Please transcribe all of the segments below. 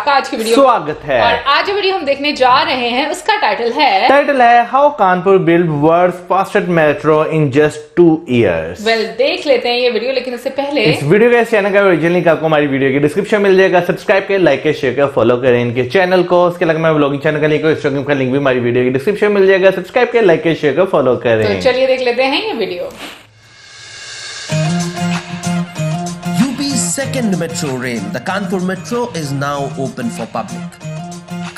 आपका आज की वीडियो स्वागत है। और आज जो वीडियो हम देखने जा रहे हैं उसका टाइटल है टाइटल है how Kanpur build world fastest metro in just two years well देख लेते हैं ये वीडियो लेकिन उससे पहले इस वीडियो के चैनल का ओरिजिनल लिंक आपको हमारी वीडियो की डिस्क्रिप्शन मिल जाएगा। सब्सक्राइब करें लाइक करें शेयर करें फॉलो करें इनके चैनल को। उसके अलावा मैं ब्लॉगिंग चैनल का लिंक इंस्टाग्राम का लिंक भी हमारी वीडियो की डिस्क्रिप्शन मिल जाएगा। सब्सक्राइब करें लाइक करें शेयर करें फॉलो तो करें। चलिए देख लेते हैं ये video second metro rail, the Kanpur Metro, is now open for public.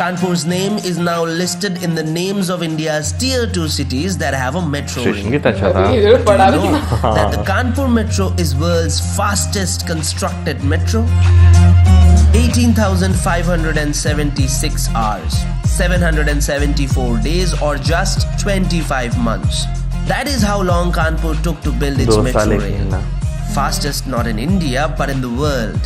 Kanpur's name is now listed in the names of India's tier 2 cities that have a metro rail. Do you know that the Kanpur Metro is world's fastest constructed metro? 18,576 hours, 774 days or just 25 months. That is how long Kanpur took to build its metro rail. Fastest not in India but in the world.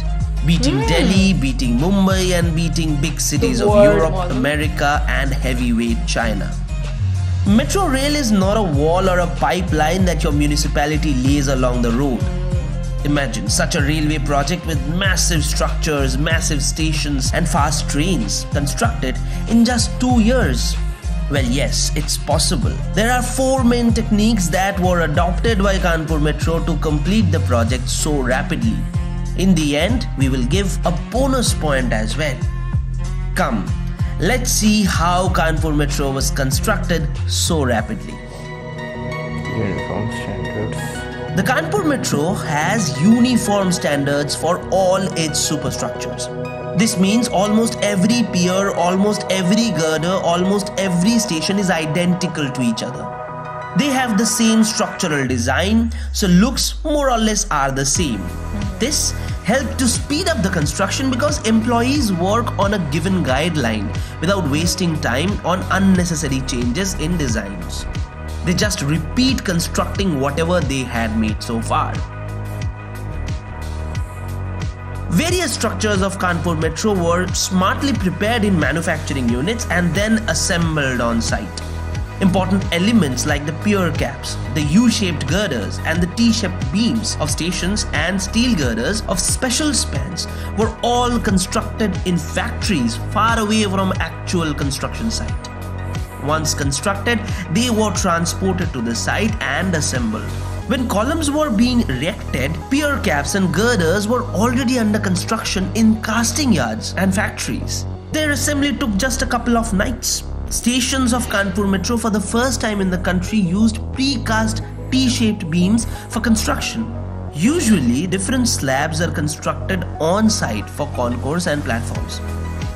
Beating mm. Delhi, beating Mumbai, and beating big cities of Europe, model. America, and heavyweight China. Metro rail is not a wall or a pipeline that your municipality lays along the road. Imagine such a railway project with massive structures, massive stations, and fast trains constructed in just two years. Well, yes, it's possible. There are four main techniques that were adopted by Kanpur Metro to complete the project so rapidly. In the end, we will give a bonus point as well. Come, let's see how Kanpur Metro was constructed so rapidly. Uniform standards. The Kanpur Metro has uniform standards for all its superstructures. This means almost every pier, almost every girder, almost every station is identical to each other. They have the same structural design, so looks more or less are the same. This helped to speed up the construction because employees work on a given guideline without wasting time on unnecessary changes in designs. They just repeat constructing whatever they had made so far. Various structures of Kanpur Metro were smartly prepared in manufacturing units and then assembled on site. Important elements like the pier caps, the U shaped girders, and the T shaped beams of stations and steel girders of special spans were all constructed in factories far away from actual construction site. Once constructed, they were transported to the site and assembled. When columns were being erected, pier caps and girders were already under construction in casting yards and factories. Their assembly took just a couple of nights. Stations of Kanpur Metro for the first time in the country used precast T-shaped beams for construction. Usually, different slabs are constructed on site for concourse and platforms.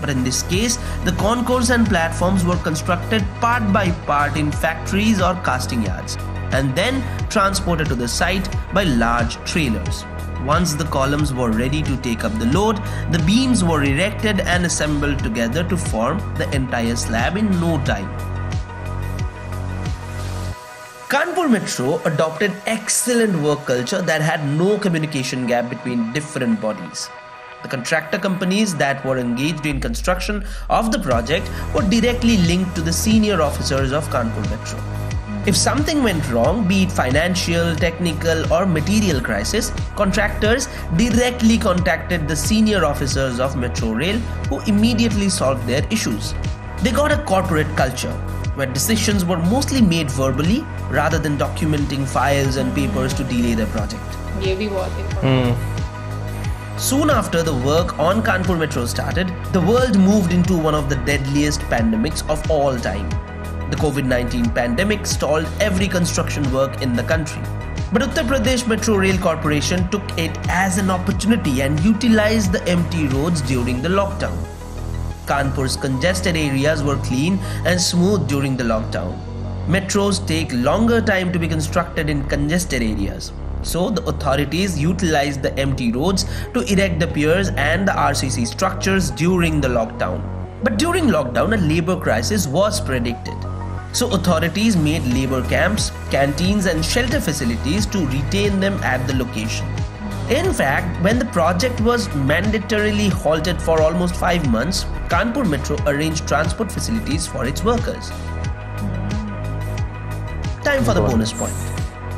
But in this case, the concourse and platforms were constructed part by part in factories or casting yards and then transported to the site by large trailers. Once the columns were ready to take up the load, the beams were erected and assembled together to form the entire slab in no time. Kanpur Metro adopted excellent work culture that had no communication gap between different bodies. The contractor companies that were engaged in construction of the project were directly linked to the senior officers of Kanpur Metro. If something went wrong, be it financial, technical, or material crisis, contractors directly contacted the senior officers of Metro Rail who immediately solved their issues. They got a corporate culture where decisions were mostly made verbally rather than documenting files and papers to delay the project. Mm. Soon after the work on Kanpur Metro started, the world moved into one of the deadliest pandemics of all time the COVID 19 pandemic stalled every construction work in the country. But Uttar Pradesh Metro Rail Corporation took it as an opportunity and utilized the empty roads during the lockdown. Kanpur's congested areas were clean and smooth during the lockdown. Metros take longer time to be constructed in congested areas. So the authorities utilized the empty roads to erect the piers and the RCC structures during the lockdown. But during lockdown, a labor crisis was predicted. So authorities made labor camps, canteens and shelter facilities to retain them at the location. In fact, when the project was mandatorily halted for almost 5 months, Kanpur Metro arranged transport facilities for its workers. Time for the bonus point.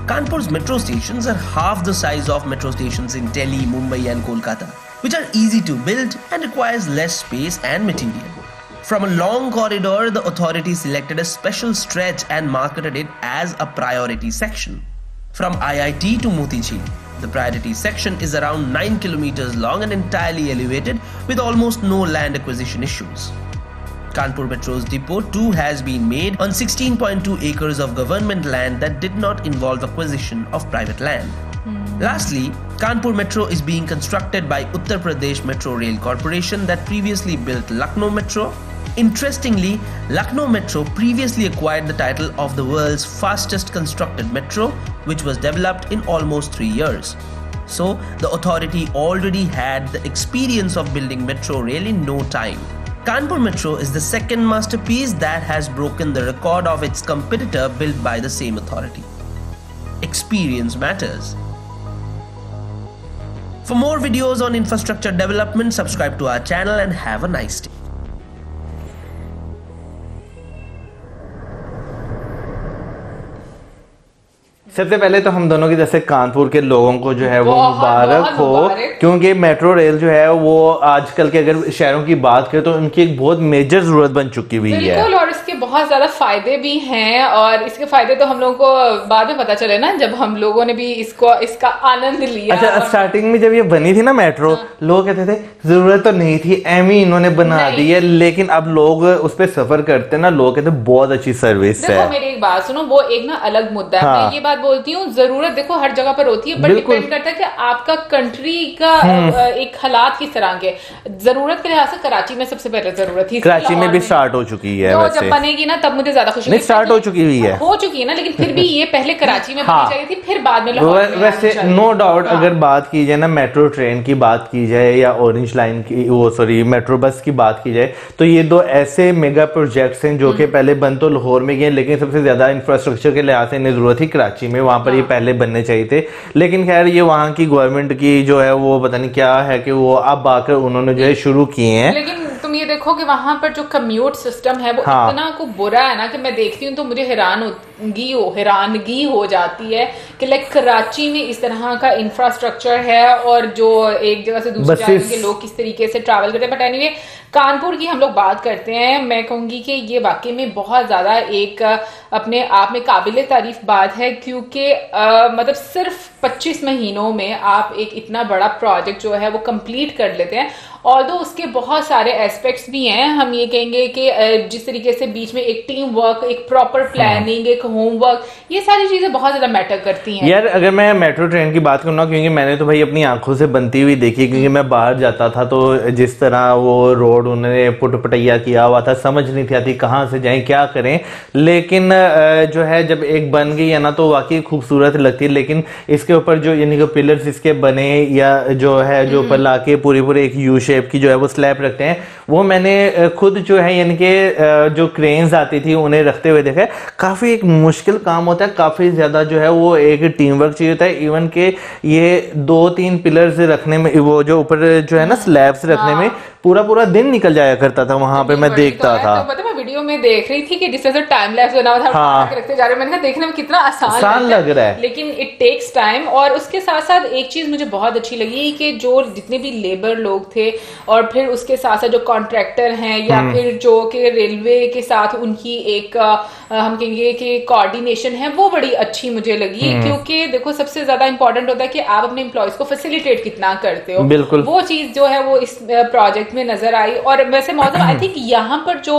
Kanpur's metro stations are half the size of metro stations in Delhi, Mumbai, and Kolkata. which are easy to build and requires less space and material. From a long corridor, the authority selected a special stretch and marketed it as a priority section. From IIT to Motichini, the priority section is around 9 kilometers long and entirely elevated with almost no land acquisition issues. Kanpur Metro's depot too has been made on 16.2 acres of government land that did not involve acquisition of private land. Hmm. Lastly, Kanpur Metro is being constructed by Uttar Pradesh Metro Rail Corporation that previously built Lucknow Metro. Interestingly, Lucknow Metro previously acquired the title of the world's fastest constructed metro, which was developed in almost three years. So, the authority already had the experience of building metro rail in no time. Kanpur Metro is the second masterpiece that has broken the record of its competitor built by the same authority. Experience matters. For more videos on infrastructure development, subscribe to our channel and have a nice day. सबसे पहले तो हम दोनों की जैसे कानपुर के लोगों को जो है वो मुबारक हो। क्योंकि मेट्रो रेल जो है वो आजकल के अगर शहरों की बात करें तो उनकी एक बहुत मेजर ज़रूरत बन चुकी हुई है और बहुत ज़्यादा फ़ायदे भी हैं और इसके फ़ायदे तो हम लोगों को बाद में पता चले ना जब हम लोगों ने भी इसको इसका आनंद लिया। अच्छा स्टार्टिंग में जब ये बनी थी ना मेट्रो हाँ। लोग कहते थे ज़रूरत तो नहीं थी एम ही इन्होंने बना दी है लेकिन अब लोग उस पर सफ़र करते ना लोग कहते बहुत अच्छी सर्विस देखो है। मेरी एक बात सुनो वो एक ना अलग मुद्दा है। हाँ। मैं ये बात बोलती हूँ ज़रूरत देखो हर जगह पर होती है बट डिपेंड करता है कि आपका कंट्री का हम्म। एक हालात किस तरह के। ज़रूरत के लिहाज से कराची में सबसे पहले ज़रूरत थी कराची में भी स्टार्ट हो चुकी है वैसे। जब बनेगी ना तब मुझे ज़्यादा खुशी नहीं, होगी। हो चुकी हुई है। हो चुकी है ना लेकिन फिर भी ये पहले कराची में हाँ। चाहिए थी फिर बाद में लाहौर वै- वैसे नो डाउट हाँ। अगर बात की जाए ना मेट्रो ट्रेन की बात की जाए या ऑरेंज लाइन की वो सॉरी मेट्रो बस की बात की जाए तो ये दो ऐसे मेगा प्रोजेक्ट्स हैं जो कि हम्म। पहले बन तो लाहौर में गए लेकिन सबसे ज़्यादा इंफ्रास्ट्रक्चर के लिहाज से इन्हें ज़रूरत थी कराची में वहाँ पर ये हाँ। पहले बनने चाहिए थे लेकिन खैर ये वहाँ की गवर्नमेंट की जो है वो पता नहीं क्या है कि वो अब आकर उन्होंने जो है शुरू किए हैं लेकिन तुम ये देखो कि वहाँ पर जो कम्यूट सिस्टम है वो हाँ। इतना को बुरा है ना कि मैं देखती हूँ तो मुझे हैरानगी हो हैरानगी हो जाती है कि लाइक कराची में इस तरह का इंफ्रास्ट्रक्चर है और जो एक जगह से दूसरी जगह के लोग किस तरीके से ट्रैवल करते हैं। बट एनीवे कानपुर की हम लोग बात करते हैं। मैं कहूँगी कि ये वाकई में बहुत ज़्यादा एक अपने आप में काबिल तारीफ़ बात है क्योंकि मतलब सिर्फ़ 25 महीनों में आप एक इतना बड़ा प्रोजेक्ट जो है वो कंप्लीट कर लेते हैं। और दो उसके बहुत सारे एस्पेक्ट्स भी हैं हम ये कहेंगे कि जिस तरीके से बीच में एक टीम वर्क एक प्रॉपर प्लानिंग एक होमवर्क ये सारी चीज़ें बहुत ज़्यादा मैटर करती हैं। यार अगर मैं मेट्रो ट्रेन की बात करूँ ना क्योंकि मैंने तो भाई अपनी आँखों से बनती हुई देखी क्योंकि मैं बाहर जाता था तो जिस तरह वो रोड उन्होंने पुट पटैया किया हुआ था समझ नहीं थी आती कहाँ से जाएँ क्या करें। लेकिन जो है जब एक बन गई है ना तो वाकई खूबसूरत लगती है लेकिन इसके ऊपर जो यानी कि पिलर्स इसके बने या जो है जो ऊपर लाके पूरी पूरी एक यू शेप की जो है वो स्लैब रखते हैं। वो मैंने खुद जो है यानी कि जो क्रेन्स आती थी उन्हें रखते हुए देखा। काफ़ी एक मुश्किल काम होता है काफ़ी ज़्यादा जो है वो एक टीम वर्क चाहिए होता है। इवन के ये दो तीन पिलर्स रखने में वो जो ऊपर जो है ना स्लैब्स रखने में पूरा पूरा दिन निकल जाया करता था वहाँ पे मैं देखता तो था। तो पता है, मैं वीडियो में देख रही थी कि जिस तरह टाइम लैप्स बना हुआ था हाँ। रखते जा रहे मैंने कहा देखने में कितना आसान आसान लग रहा है। लेकिन इट टेक्स टाइम और उसके साथ साथ एक चीज़ मुझे बहुत अच्छी लगी कि जो जितने भी लेबर लोग थे और फिर उसके साथ साथ जो कॉन्ट्रैक्टर हैं या हम्म। फिर जो कि रेलवे के साथ उनकी एक हम कहेंगे कि कोऑर्डिनेशन है वो बड़ी अच्छी मुझे लगी हम्म। क्योंकि देखो सबसे ज़्यादा इंपॉर्टेंट होता है कि आप अपने एम्प्लॉयज़ को फैसिलिटेट कितना करते हो बिल्कुल। वो चीज़ जो है वो इस प्रोजेक्ट में नज़र आई और वैसे मौजूद आई थिंक यहाँ पर जो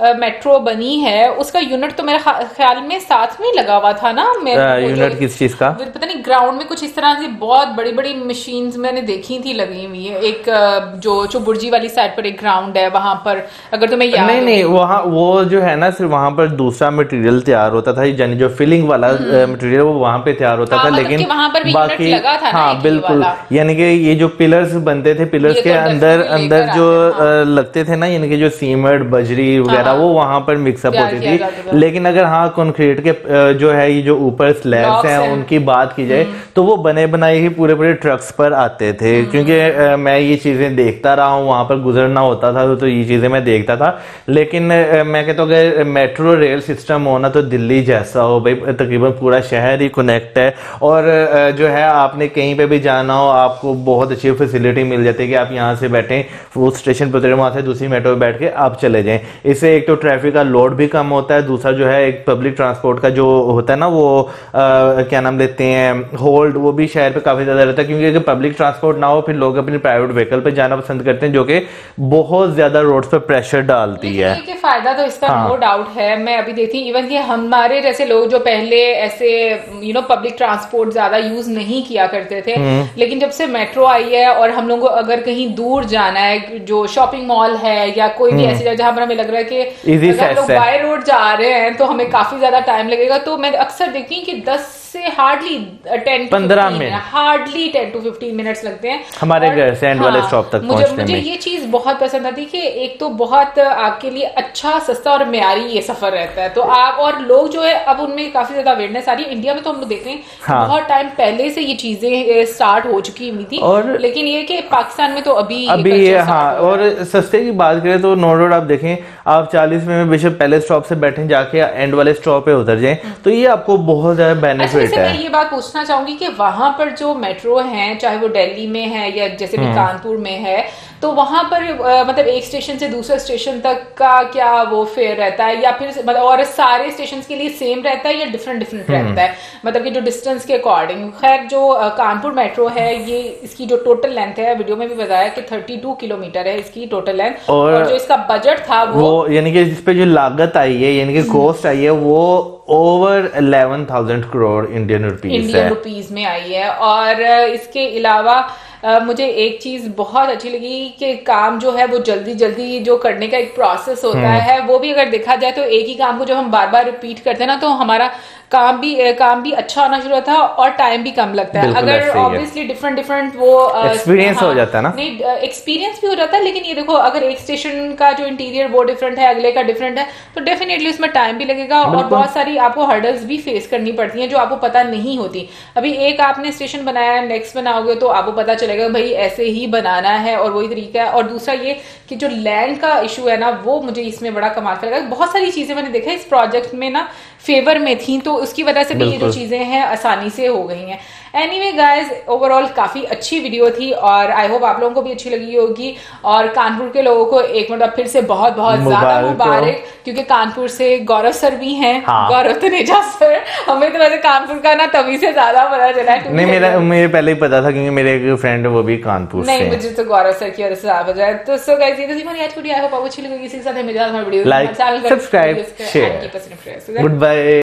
मेट्रो बनी है उसका यूनिट तो मेरे ख्याल में साथ में लगा हुआ था ना? मैं वो जो- यूनिट किस चीज़ का? पता नहीं ग्राउंड में कुछ इस तरह से बहुत बड़ी बड़ी मशीन मैंने देखी थी लगी हुई है। एक अ, जो चुबुर्जी वाली साइड पर एक ग्राउंड है वहाँ पर अगर तुम्हें याद नहीं नहीं वहाँ वो जो है ना सिर्फ़ वहाँ पर दूसरा मटेरियल तैयार होता था यानी जो फिलिंग वाला मटेरियल वो वहाँ पे तैयार होता हाँ, था मतलब लेकिन वहाँ पर बाकी लगा था हाँ बिल्कुल। यानी कि ये जो पिलर्स बनते थे पिलर्स के तो अंदर अंदर जो हैं, हाँ। लगते थे ना यानी कि जो सीमेंट बजरी वगैरह हाँ। वो वहाँ पर मिक्सअप होती थी। लेकिन अगर हाँ कंक्रीट के जो है ये जो ऊपर स्लैब्स हैं। उनकी बात की जाए तो वो बने बनाए ही पूरे पूरे ट्रक्स पर आते थे। क्योंकि मैं ये चीज़ें देखता रहा हूँ वहाँ पर गुजरना होता था तो ये चीज़ें मैं देखता था। लेकिन मैं कहता हूँ अगर मेट्रो रेल सिस्टम हो ना तो दिल्ली जैसा हो भाई तकरीबन पूरा शहर ही कनेक्ट है। और जो है आपने कहीं पे भी जाना हो आपको बहुत अच्छी फैसिलिटी मिल जाती है कि आप यहाँ से बैठें वो स्टेशन पर उतरे वहाँ से दूसरी मेट्रो पर बैठ के आप चले जाएँ। इससे एक तो ट्रैफ़िक का लोड भी कम होता है दूसरा जो है एक पब्लिक ट्रांसपोर्ट का जो होता है ना वो अ, क्या नाम लेते हैं होल्ड वो भी शहर पे काफ़ी ज़्यादा रहता है क्योंकि अगर पब्लिक ट्रांसपोर्ट ना हो फिर लोग अपनी प्राइवेट व्हीकल पे जाना पसंद करते हैं जो कि बहुत ज़्यादा रोड पे प्रेशर डालती है कि फ़ायदा तो इसका हाँ। नो डाउट है मैं अभी देखती हूँ इवन कि हमारे जैसे लोग जो पहले ऐसे यू नो पब्लिक ट्रांसपोर्ट ज़्यादा यूज़ नहीं किया करते थे हम्म। लेकिन जब से मेट्रो आई है और हम लोगों को अगर कहीं दूर जाना है जो शॉपिंग मॉल है या कोई भी ऐसी जगह जहाँ पर हमें लग रहा है कि हम्म। अगर हम लोग बाय रोड जा रहे हैं तो हमें काफ़ी ज़्यादा टाइम लगेगा। तो मैं अक्सर देखती हूँ कि 10 से hardly ten 15 minute. Hardly ten to fifteen minutes लगते हैं हमारे घर से end वाले stop तक मुझे मुझे। ये चीज़ बहुत पसंद आती है कि एक तो बहुत आपके लिए अच्छा सस्ता और म्यारी ये सफ़र रहता है तो आप और लोग जो है अब उनमें काफ़ी ज़्यादा अवेयरनेस आ रही है इंडिया में तो हम लोग देख रहे हैं हाँ। बहुत टाइम पहले से ये चीज़ें स्टार्ट हो चुकी हुई थी और- लेकिन ये कि पाकिस्तान में तो अभी अभी हाँ हो है। और सस्ते की बात करें तो नो रोड आप देखें आप 40 में बेशक पहले स्टॉप से बैठे जाके एंड वाले स्टॉप पे उतर जाए तो ये आपको बहुत ज़्यादा अच्छा बेनिफिट वैसे मैं ये बात पूछना चाहूँगी कि वहाँ पर जो मेट्रो है चाहे वो दिल्ली में है या जैसे हम्म। भी कानपुर में है तो वहाँ पर मतलब एक स्टेशन से दूसरे स्टेशन तक का क्या वो फेयर रहता है? या फिर मतलब और सारे स्टेशन के लिए सेम रहता है या डिफरेंट डिफरेंट हम्म। रहता है? मतलब कि जो डिस्टेंस के अकॉर्डिंग खैर जो कानपुर मेट्रो है ये इसकी जो टोटल लेंथ है वीडियो में भी बताया कि 32 किलोमीटर है इसकी टोटल लेंथ और- और, जो इसका बजट था वो वो यानी कि जिस पे जो लागत आई है यानी कि हम्म। कॉस्ट आई है वो over 11,000 crore Indian rupees Indian rupees में आई है। और इसके अलावा मुझे एक चीज़ बहुत अच्छी लगी कि काम जो है वो जल्दी जल्दी जो करने का एक प्रोसेस होता हम्म। है वो भी अगर देखा जाए तो एक ही काम को जब हम बार बार रिपीट करते हैं ना तो हमारा काम भी काम भी अच्छा होना शुरू होता है और टाइम भी कम लगता है। अगर ही है। ऑब्वियसली डिफरेंट डिफरेंट वो अ, Experience हो जाता है ना? नहीं एक्सपीरियंस भी हो जाता है लेकिन ये देखो अगर एक स्टेशन का जो इंटीरियर वो डिफरेंट है अगले का डिफरेंट है तो डेफिनेटली उसमें टाइम भी लगेगा और बहुत सारी आपको हर्डल्स भी फेस करनी पड़ती हैं जो आपको पता नहीं होती। अभी एक आपने स्टेशन बनाया नेक्स्ट बनाओगे तो आपको पता चलेगा भाई ऐसे ही बनाना है और वही तरीका है। और दूसरा ये कि जो लैंड का इशू है ना वो मुझे इसमें बड़ा कमाल का लगा। बहुत सारी चीज़ें मैंने देखा इस प्रोजेक्ट में ना फेवर में थी तो उसकी वजह से भी ये जो चीज़ें हैं आसानी से हो गई हैं। एनीवे गाइस ओवरऑल काफ़ी अच्छी वीडियो थी और आई होप आप लोगों को भी अच्छी लगी होगी और कानपुर के लोगों को एक मतलब फिर से बहुत बहुत ज़्यादा मुबारक क्योंकि कानपुर से गौरव सर भी हैं हाँ। गौरव तनेजा सर हमें तो वैसे कानपुर का ना तभी से ज़्यादा पता चला है नहीं मेरा मुझे पहले ही पता था क्योंकि मेरे एक फ्रेंड है वो भी कानपुर से नहीं मुझे तो गौरव सर की वजह से ज़्यादा पता है तो सो गाइस ये तो थी हमारी आज की वीडियो आई होप आपको अच्छी लगी इसी के साथ हमें ज़्यादा हमारी video Like, subscribe, share. Good bye